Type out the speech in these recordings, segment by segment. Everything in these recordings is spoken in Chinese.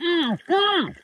嗯ん、ふ。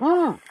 嗯。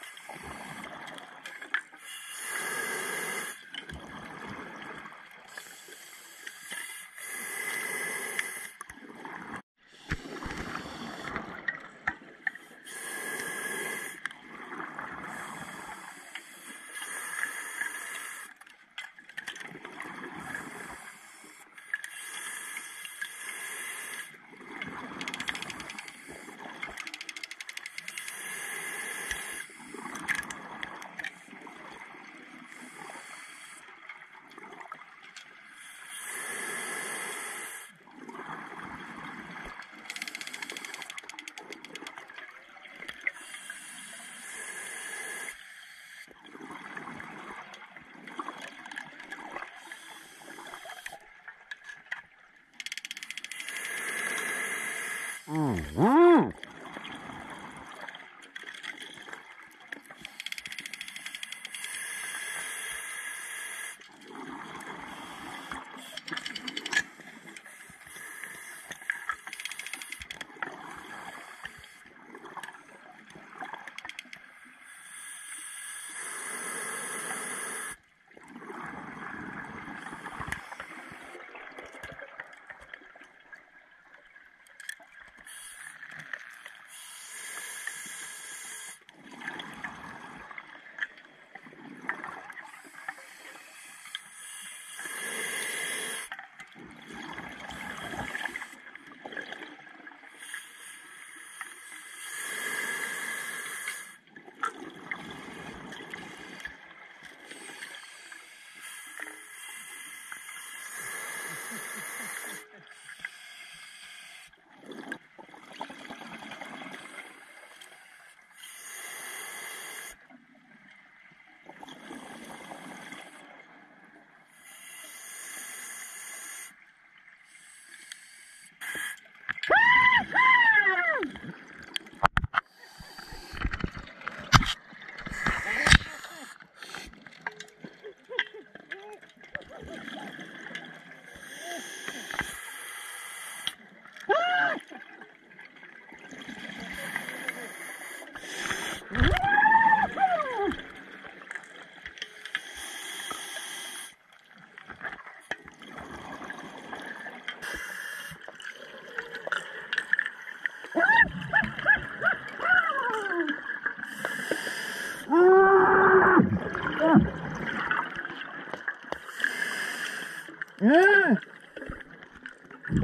Mm-hmm.